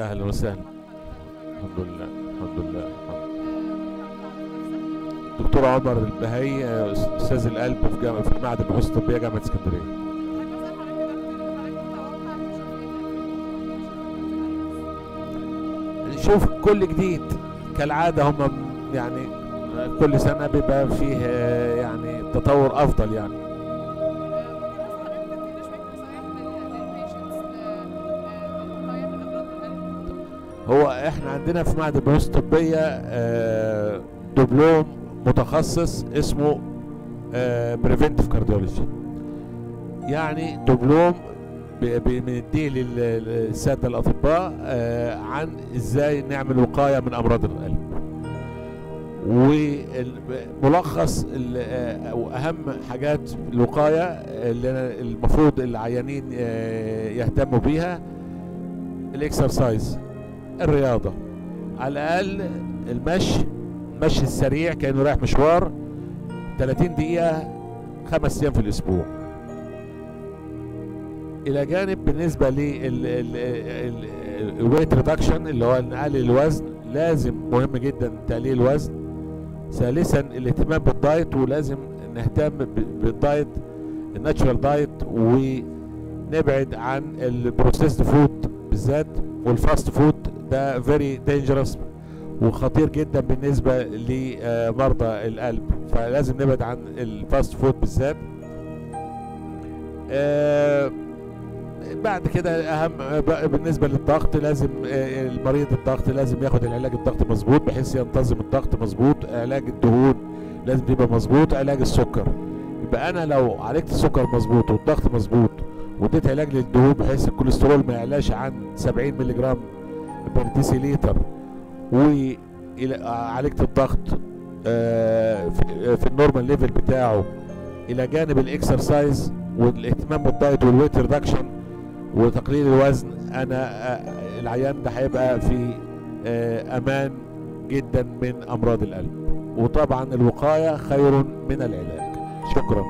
وسهلا. الحمد لله الحمد لله دكتور عمر البهي أستاذ القلب في جامعة في معهد البحوث الطبيه جامعة اسكندرية. نشوف كل جديد. كالعادة هم يعني كل سنة بيبقى فيه يعني تطور أفضل يعني. هو إحنا عندنا في معهد البحوث الطبية آه، دبلوم متخصص اسمه preventive cardiology يعني دبلوم بنديه لل- للسادة الأطباء آه، عن إزاي نعمل وقاية من أمراض القلب. وملخص ال- آه، أو اهم حاجات الوقاية اللي المفروض العيانين آه، يهتموا بيها ال exercise. الرياضة. على الأقل المشي المشي السريع كأنه رايح مشوار 30 دقيقة خمس أيام في الأسبوع. إلى جانب بالنسبة لل weight reduction اللي هو نقلل الوزن لازم مهم جدا تقليل الوزن. ثالثا الاهتمام بال diet ولازم نهتم بال diet ال natural diet ونبعد عن ال processed food بالذات وال fast food ده very dangerous وخطير جدا بالنسبة لمرضى القلب. فلازم نبعد عن ال fast food بالذات. آه، بعد كده أهم بالنسبة للضغط لازم آه، المريض الضغط لازم ياخد العلاج الضغط مظبوط بحيث ينتظم الضغط مظبوط علاج الدهون لازم يبقى مظبوط علاج السكر. يبقى أنا لو عالجت السكر مظبوط والضغط مظبوط واديت علاج للدهون بحيث الكوليسترول ما يعلاش عن 70 مللي جرام per deciliter وعالجت الضغط آه، في في ال normal level بتاعه. إلى جانب ال exercise والاهتمام بال diet وال weight reduction وتقليل الوزن أنا آه، العيان ده هيبقى في آه، أمان جدا من أمراض القلب. وطبعا الوقاية خير من العلاج. شكرا.